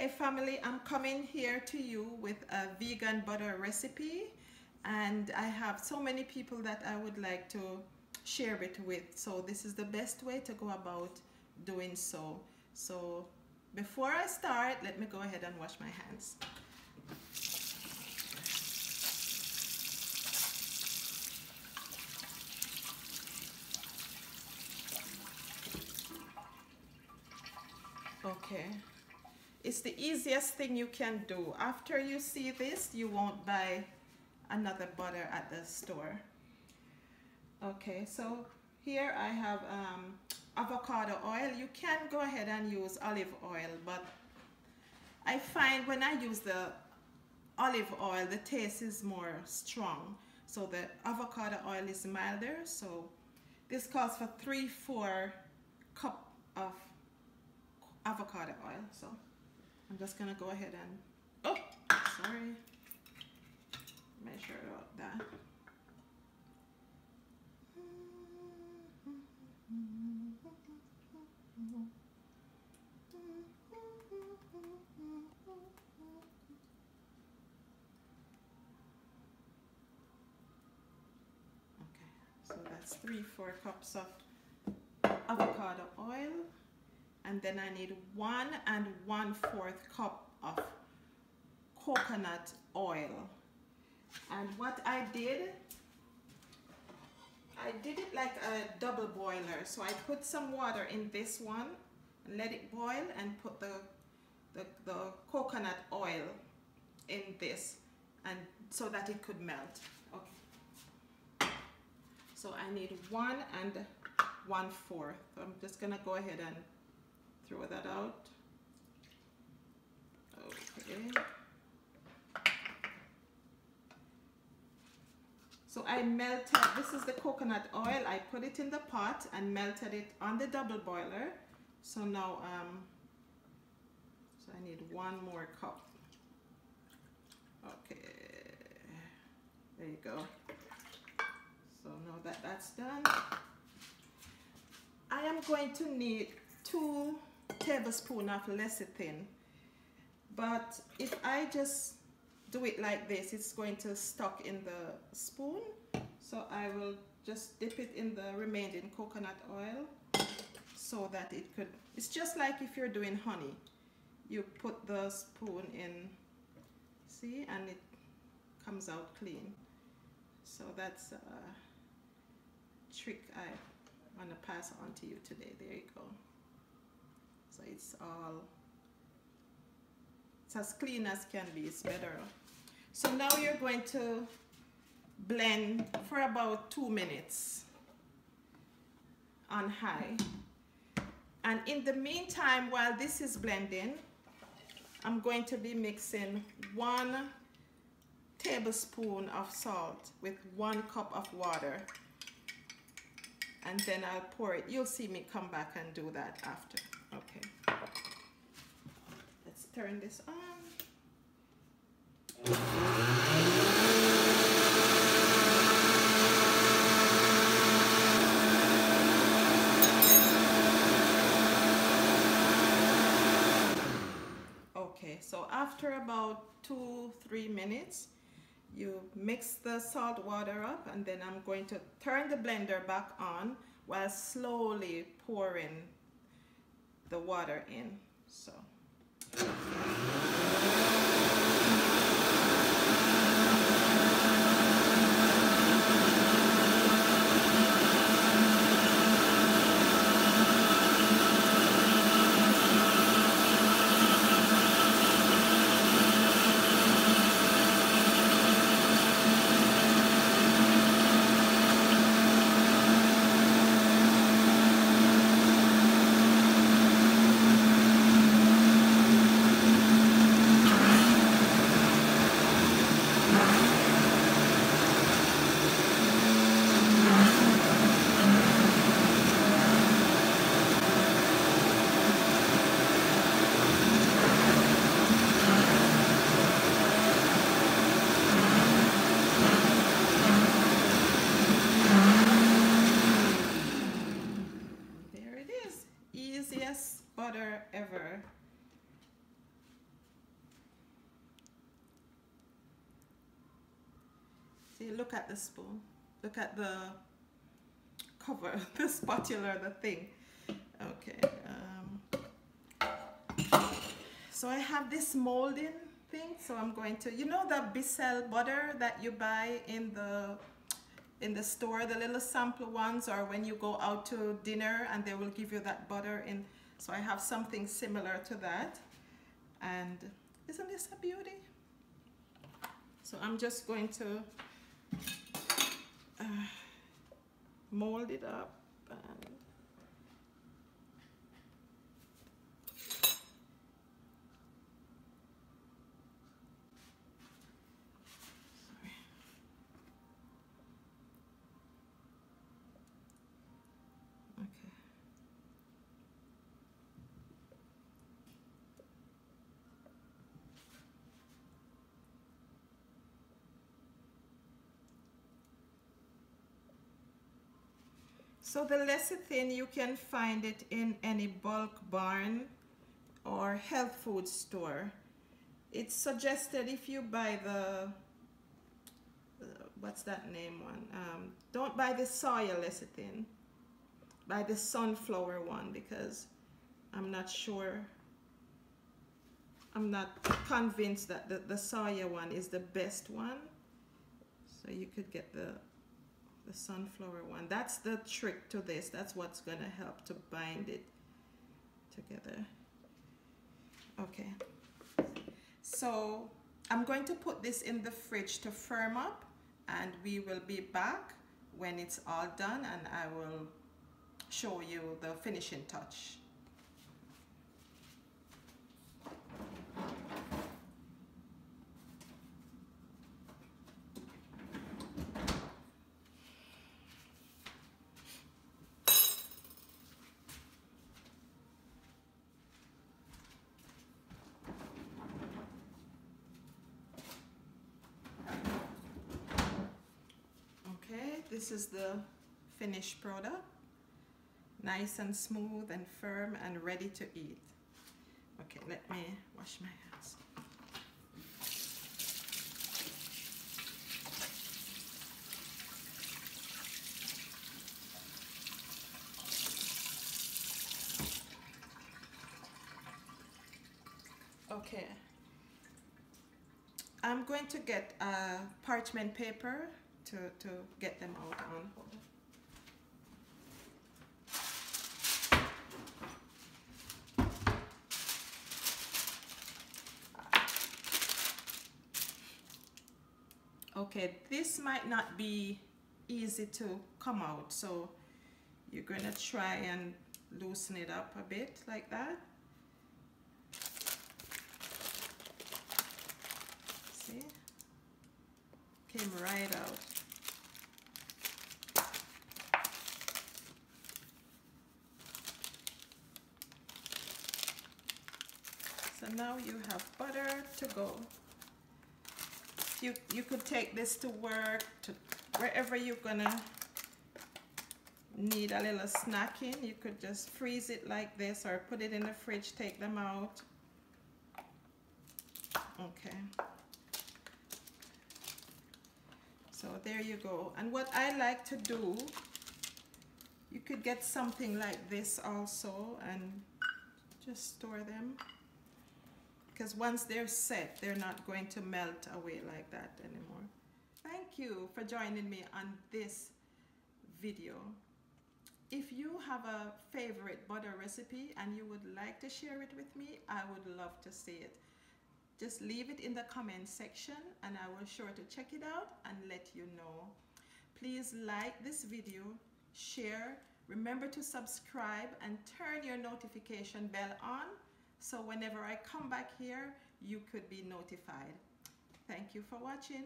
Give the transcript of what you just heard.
Hey family, I'm coming here to you with a vegan butter recipe and I have so many people that I would like to share it with. So this is the best way to go about doing so. So before I start, let me go ahead and wash my hands. Okay. It's the easiest thing you can do. After you see this, you won't buy another butter at the store. Okay, so here I have um, avocado oil. You can go ahead and use olive oil, but I find when I use the olive oil, the taste is more strong. So the avocado oil is milder. So this calls for three, four cup of avocado oil. So I'm just gonna go ahead and, oh, sorry, measure out that. Okay, so that's three, four cups of avocado oil and then I need one and one fourth cup of coconut oil. And what I did I did it like a double boiler. So I put some water in this one and let it boil and put the the, the coconut oil in this and so that it could melt. Okay. So I need one and one fourth. I'm just gonna go ahead and throw that out. Okay. So I melted, this is the coconut oil, I put it in the pot and melted it on the double boiler. So now, um, so I need one more cup. Okay, there you go. So now that that's done, I am going to need two tablespoon of lecithin but if I just do it like this it's going to stuck in the spoon. So I will just dip it in the remaining coconut oil so that it could it's just like if you're doing honey. You put the spoon in see and it comes out clean. So that's a trick I want to pass on to you today. There you go so it's all it's as clean as can be it's better. So now you're going to blend for about two minutes on high. And in the meantime while this is blending I'm going to be mixing one tablespoon of salt with one cup of water. And then I'll pour it. You'll see me come back and do that after Okay. Let's turn this on. Okay, so after about two, three minutes, you mix the salt water up and then I'm going to turn the blender back on while slowly pouring the water in. So. Look at the spoon. Look at the cover, the spatula, the thing. Okay. Um, so I have this molding thing. So I'm going to, you know the Becel butter that you buy in the in the store, the little sample ones, or when you go out to dinner and they will give you that butter in. So I have something similar to that. And isn't this a beauty? So I'm just going to uh, mold it up and So the lecithin, you can find it in any bulk barn or health food store. It's suggested if you buy the, uh, what's that name one? Um, don't buy the soya lecithin. Buy the sunflower one because I'm not sure. I'm not convinced that the, the soya one is the best one. So you could get the the sunflower one. That's the trick to this. That's what's to help to bind it together. Okay. So I'm going to put this in the fridge to firm up and we will be back when it's all done and I will show you the finishing touch. This is the finished product. Nice and smooth and firm and ready to eat. Okay let me wash my hands. Okay. I'm going to get a parchment paper to, to get them out on. Okay, this might not be easy to come out, so you're going to try and loosen it up a bit like that. See? Came right out. Now you have butter to go. You, you could take this to work, to wherever you're gonna need a little snacking. You could just freeze it like this or put it in the fridge, take them out. Okay. So there you go. And what I like to do, you could get something like this also and just store them because once they're set, they're not going to melt away like that anymore. Thank you for joining me on this video. If you have a favorite butter recipe and you would like to share it with me, I would love to see it. Just leave it in the comment section and I will sure to check it out and let you know. Please like this video, share, remember to subscribe and turn your notification bell on so whenever I come back here, you could be notified. Thank you for watching.